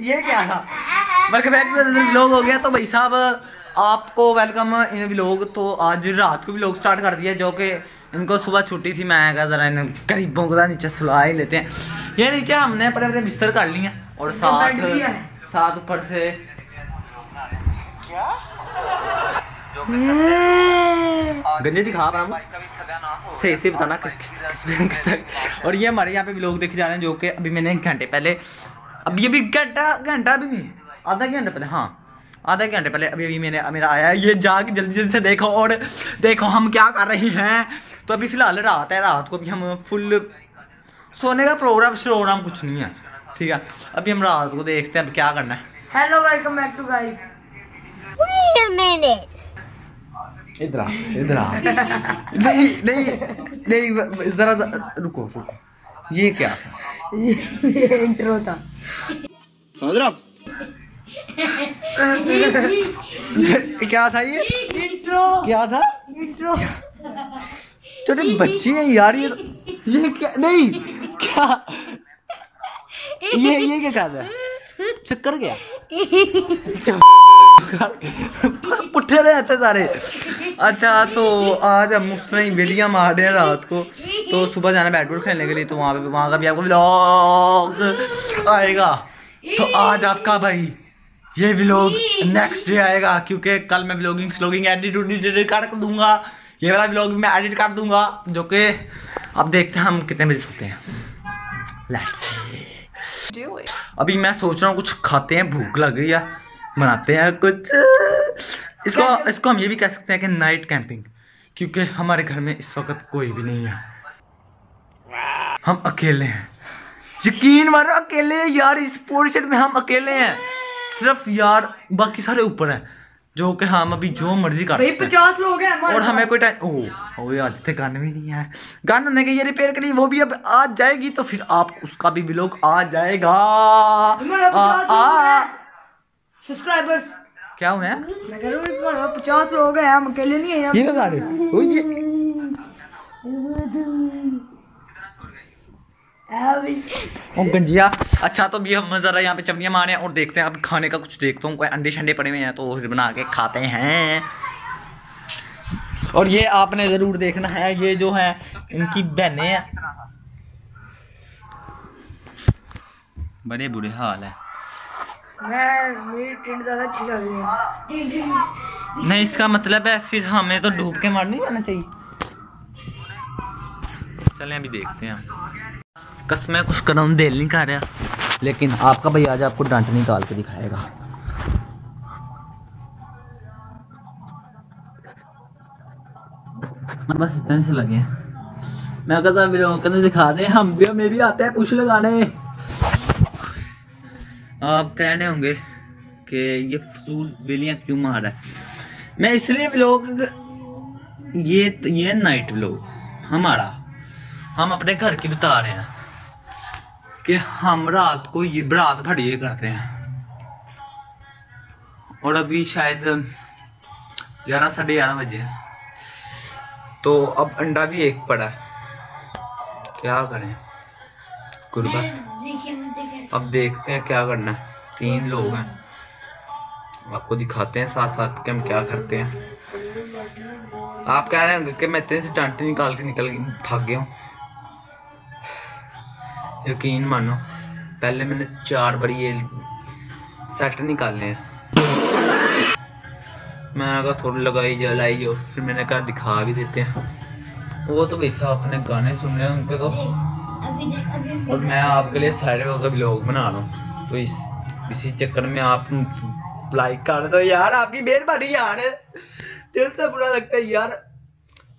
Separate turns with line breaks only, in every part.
ये क्या क्या था टू व्लॉग हो गया। तो भाई साहब आपको वेलकम इन व्लॉग तो आज रात को व्लॉग स्टार्ट कर दिया जो कि इनको सुबह छुट्टी थी। मैं कहा जरा इन गरीबों को नीचे सुला ही लेते हैं। ये नीचे हमने अपने अपने बिस्तर कर लिए और साथ साथ ऊपर से गंजे दिखा रहा हूँ। सही से बताना किस किस किस किस तरह और ये हमारे यहाँ पे भी लोग देखे जा रहे हैं जो कि अभी मैंने एक घंटे पहले अभी अभी घंटा घंटा भी नहीं आधा घंटा पहले हाँ आधा घंटे पहले अभी अभी मैंने मेरा आया है ये जाके जल्दी जल्दी से देखो और देखो हम क्या कर रहे हैं। तो अभी फ़िलहाल रात है रात को भी हम फुल सोने का प्रोग्राम प्रोग्राम कुछ नहीं है ठीक है। अभी हम रात को देखते हैं अब क्या करना है।
Hello welcome back to guys
Wait a minute.
इधर आ इधर आ। नहीं नहीं नहीं जरा रुको रुको। ये क्या था?
ये इंट्रो था।
समझ रहे आप? क्या था ये?
इंट्रो
क्या था?
इंट्रो
छोटे बच्चे हैं यार ये तो- ये क्या नहीं क्या? ये ये क्या कर रहा है? चक्कर गया। पुट्ठे रहते सारे। अच्छा तो आज हम मुफ़्त में बेलियाँ मार रहे हैं रात को। तो सुबह जाना बैट बॉल खेलने के लिए तो वहाँ पे वहाँ का भी आपको व्लॉग आएगा। तो आज आपका भाई ये व्लॉग नेक्स्ट डे आएगा क्योंकि कल मैं व्लॉगिंग व्लॉगिंग एडिट एडिट कर दूँगा। ये वाला व्लॉग मैं एडिट कर दूँगा जो कि अब देखते हैं हम कितने बजे सोते हैं। लेट्स अभी मैं सोच रहा हूँ कुछ खाते हैं भूख लग गई है। बनाते हैं कुछ। इसको इसको हम ये भी कह सकते हैं कि नाइट कैंपिंग क्योंकि हमारे घर में इस वक्त कोई भी नहीं है। हम अकेले हैं। यकीन मानो अकेले हैं यार इस पोर्शन में हम अकेले हैं। सिर्फ़ यार बाकी सारे ऊपर हैं। जो कि हम अभी जो मर्ज़ी कर।
पचास लोग हैं
और हमें कोई टाइम ओह ओए आज तक गन भी नहीं है। गन होने के ये रिपेयर के लिए वो भी अब आ जाएगी तो फिर आप उसका भी व्लॉग आ जाएगा। आ, आ,
सब्सक्राइबर्स
क्या हुआ है?
पचास लोग हैं हम अकेले नहीं हैं
ये? ओ, ये। गंजिया। अच्छा तो अभी हम जरा यहाँ पे चपलियाँ मारे हैं और देखते हैं। अब खाने का कुछ देखता हूँ। कोई अंडे शंडे पड़े हुए हैं तो फिर बना के खाते हैं। और ये आपने ज़रूर देखना है ये जो है इनकी बहनें हैं। बड़े बुरे हाल है।
मैं
नहीं, इसका मतलब है फिर हमें तो डूब के मार नहीं जाना चाहिए। चलें, अभी देखते हैं। कसमें कुछ करम दिल नहीं कर रहा। लेकिन आपका भाई आज आपको डांट निकाल के दिखाएगा। मैं बस इतने से लगे। मैं कहता मेरे अंकल ने दिखा दे, हम भी, हमें भी आते हैं पुश लगाने। आप कहने होंगे कि ये फजूल बेलियाँ क्यों मार रहा है? मैं इसलिए व्लॉग ये ये नाइट व्लॉग हमारा, हम अपने घर की बता रहे हैं कि हम रात को ये रात भर ये कर रहे हैं। और अभी शायद ग्यारह, साढ़े ग्यारह बजे। तो अब अंडा भी एक पड़ा है। क्या करें? गुरबत अब देखते हैं क्या करना है। तीन लोग हैं। आपको दिखाते हैं साथ साथ कि हम क्या करते हैं। आप कह रहे होंगे कि मैं इतने से डांटे निकाल के निकल थक गया हूँ। यकीन मानो, पहले मैंने चार बार ये सेट निकाले हैं। मैं कहा थोड़ी लगाई जाओ लाई जाओ, फिर मैंने कहा दिखा भी देते हैं। वो तो वैसा अपने गाने सुन रहे हैं, उनके तो और मैं आपके लिए साइड का ब्लॉग बना रहा हूँ। तो इस इसी चक्कर में आप लाइक कर दो यार आपकी मेहरबानी यार। दिल से बुरा लगता है यार।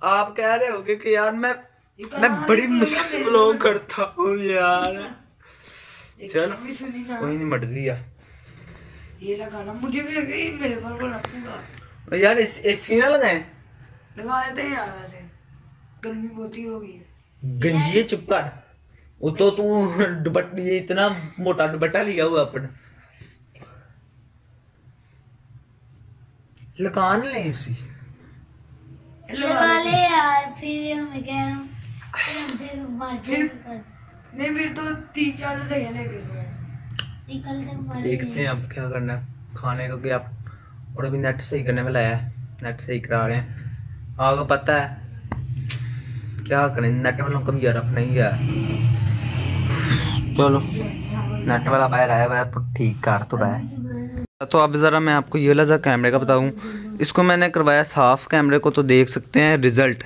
आप कह रहे होगे कि यार मैं मैं बड़ी मुश्किल ब्लॉग करता हूँ यार। चलो कोई नहीं मर्ज़ी है।
ये लगाना मुझे भी लगे मेरे पर को रखूँगा।
यार इस एसी ना लगाए।
लगा लेते हैं यार वैसे। गर्मी बहुत ही हो गई है।
गंजिए चुप कर। वो तो तू दुपट्टा ये इतना मोटा दुपट्टा लिया हुआ अपन। लगान ले एसी
लगा ले यार फिर हमें हूँ फिर फिर
नहीं फिर तो तीन चार तक लेके
देखते हैं अब क्या करना है। खाने को क्या और अभी नेट सही करने में लाया है। नेट सही करा रहे हैं। आपको पता है क्या करें? नेट वालों को भी यार अपना ही है। चलो। नेट वाला बाहर आया हुआ है तो ठीक कर तो रहा है। तो अब ज़रा मैं आपको ये वाला कैमरे का बताऊँ। इसको मैंने करवाया साफ़ कैमरे को तो देख सकते हैं रिज़ल्ट।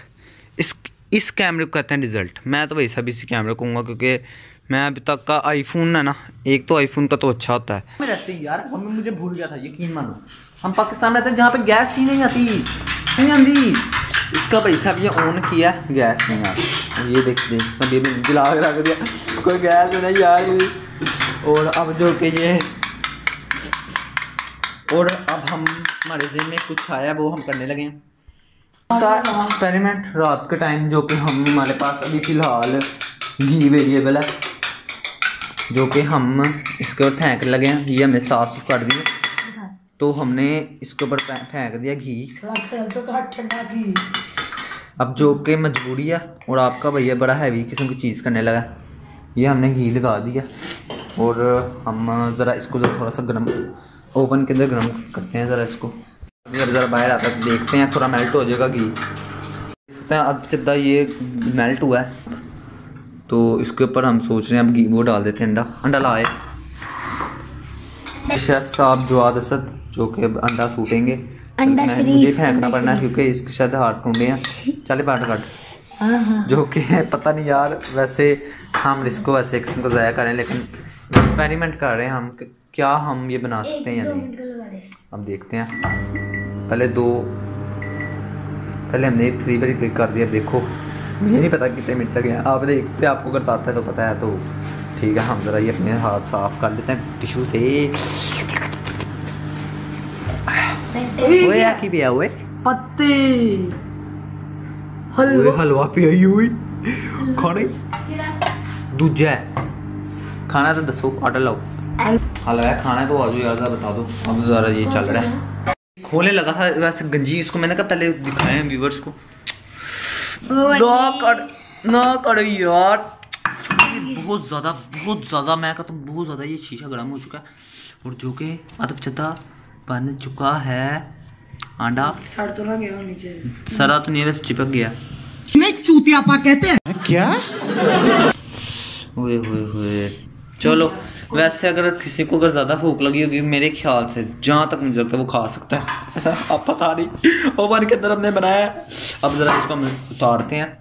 इस इस कैमरे को कहते हैं रिज़ल्ट। मैं तो वैसा भी इसी कैमरे को कहूँगा, क्योंकि मैं अभी तक का आईफोन है ना, एक तो आईफोन का तो अच्छा होता है। रहते यार मम्मी मुझे भूल गया था, यकीन मानो। हम पाकिस्तान रहते हैं, जहाँ पे गैस ही नहीं आती। नहीं आती। इसका पैसा भी ऑन किया गैस नहीं आती। ये देख देख भी जला के रख दिया। कोई गैस नहीं आ रही और अब जो कि ये और अब हम हमारे जेब में कुछ आया वो हम करने लगे हैं। एक्सपेरिमेंट रात के टाइम जो कि हम हमारे पास अभी फ़िलहाल घी वेरिएबल है, जो कि हम इसके ऊपर फेंक लगे हैं। ये हमने साफ़ सुफ कर दिए तो हमने इसके ऊपर फेंक दिया घी।
तो ठंडा की
अब जो कि मजबूरी है और आपका भैया बड़ा हैवी किस्म की चीज़ करने लगा ये हमने घी लगा दिया। और हम ज़रा इसको ज़रा थोड़ा सा गर्म ओवन के अंदर गर्म करते हैं ज़रा इसको। अगर ज़रा बाहर आता है तो देखते हैं थोड़ा मेल्ट हो जाएगा घी। देख सकते हैं अब जितना ये मेल्ट हुआ है तो इसके ऊपर हम सोच रहे हैं अब घी वो डाल देते हैं अंडा। अंडा लाए। शेफ साहब जवाद असद जो कि अब अंडा सूटेंगे।
अंडा शरीफ,
मुझे फेंकना पड़ना है क्योंकि इसके शायद हाथ टूटे हैं। चले बाट काट। जो कि पता नहीं यार वैसे हम इसको वैसे एक किस्म को ज़ाया करें लेकिन एक्सपेरिमेंट कर रहे हैं हम क्या हम ये बना सकते हैं या नहीं। अब देखते हैं। पहले दो पहले हमने थ्री बार क्लिक कर दिया देखो। मुझे नहीं पता कितने मिनट लगे हैं। आप देखते आपको अगर पता है तो पता है तो ठीक है हम ज़रा ये अपने हाथ साफ़ कर लेते हैं टिश्यू से। ओए की पिया ओए
पत्ते।
हलवा। हलवा हुई खाने? दूजा खाना तो दसो ऑर्डर लाओ। हलवा खाना तो बता दो। अब ज़रा ये चल रहा है। लगा था वैसे गंजी इसको मैंने पहले को? ना कर यार। बहुत ज़्यादा बहुत ज़्यादा मैं कहता बहुत ज़्यादा ये शीशा गर्म हो चुका है। और जो के अदब चद्दा बन चुका है। आंडा।
सड़ तो ना गया नीचे
सरा तो नहीं वैसे चिपक गया।
मैं चूतियापा कहते हैं। क्या?
हुए हुए हुए चलो वैसे अगर किसी को अगर ज़्यादा भूख लगी होगी मेरे ख्याल से जहाँ तक मुझे लगता है वो खा सकता है। अब पता नहीं। ओवन के अंदर हमने बनाया है। अब ज़रा इसको हम उतारते हैं।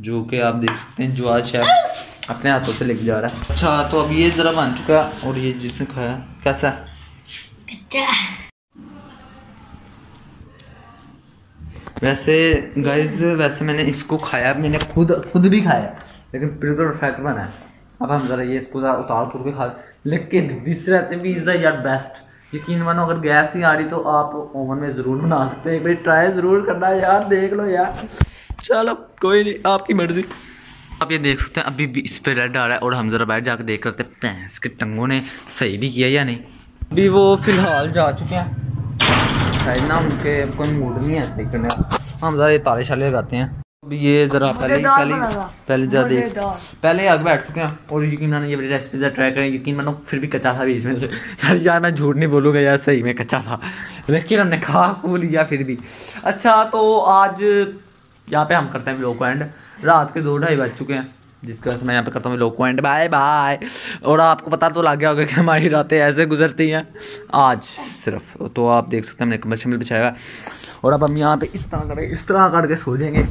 जो कि आप देख सकते हैं जो आज शेफ अपने हाथों से लेके जा रहा है। अच्छा तो अब ये ज़रा बन चुका है और ये जिसने खाया कैसा है? वैसे गाइज़ वैसे मैंने इसको खाया, मैंने खुद खुद भी खाया, लेकिन बिल्कुल परफेक्ट बना है। अब हम ज़रा ये इसको ज़रा उतार उतार के खा लेकिन दिस रेसिपी इज़ द यार बेस्ट यकीन मानो, अगर गैस नहीं आ रही तो आप ओवन में ज़रूर बना सकते हैं। एक बार ट्राई ज़रूर करना है यार, देख लो यार। चलो, कोई नहीं, आपकी मर्ज़ी। आप ये देख सकते हैं, अभी भी इस पर रेड आ रहा है, और हम ज़रा बैठ जाकर देख रहे थे भैंस के टंगों ने सही भी किया या नहीं। अभी वो फ़िलहाल जा चुके हैं। शायद ना उनके कोई मूड नहीं है करने का। हम ज़रा ये ताले शाले लगाते हैं। अब ये ज़रा पहले पहले पहले ज़रा देख। पहले आगे बैठ चुके हैं और यकीन ये बड़ी रेसिपी ज़रा ट्राई करें। यकीन मानो फिर भी कच्चा था बीच में से। यार यार मैं झूठ नहीं बोलूँगा यार सही में कच्चा था। लेकिन हमने खा खू लिया फिर भी। अच्छा तो आज यहाँ पे हम करते हैं व्लॉग को एंड रात के दो ढाई बज चुके हैं। जिसकी वजह से मैं यहाँ पे करता हूँ लोग एंड बाय बाय और आपको पता तो लग गया होगा कि हमारी रातें ऐसे गुजरती हैं। आज सिर्फ़ तो आप देख सकते हैं हमने कमर शमल बिछाया हुआ है। और अब हम यहाँ पे इस तरह करके, इस तरह करके सो जाएँगे।